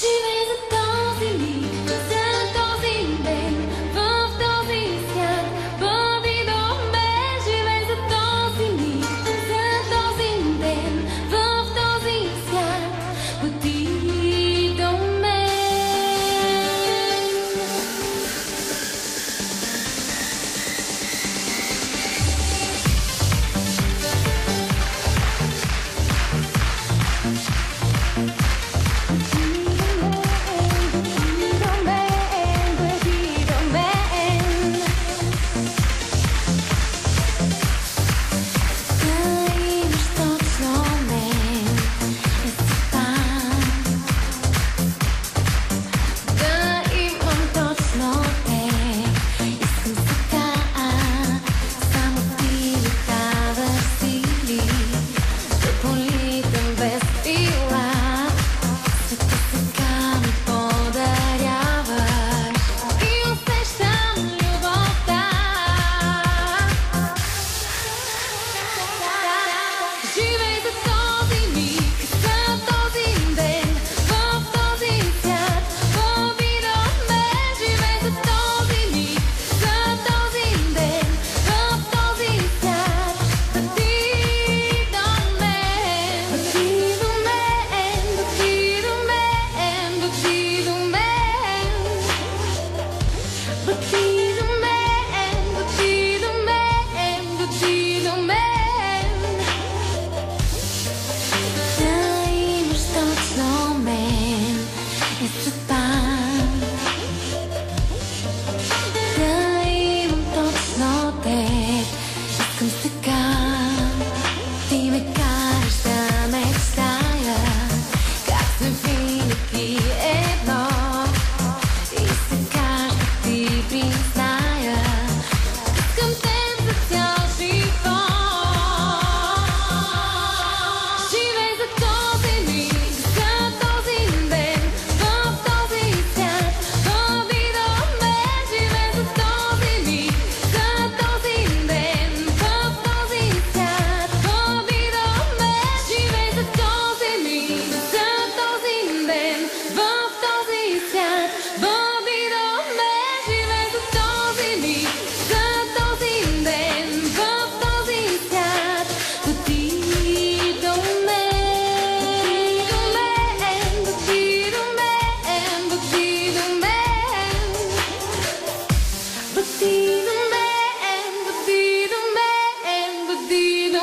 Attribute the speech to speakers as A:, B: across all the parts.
A: She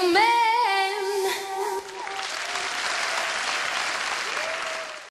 A: to make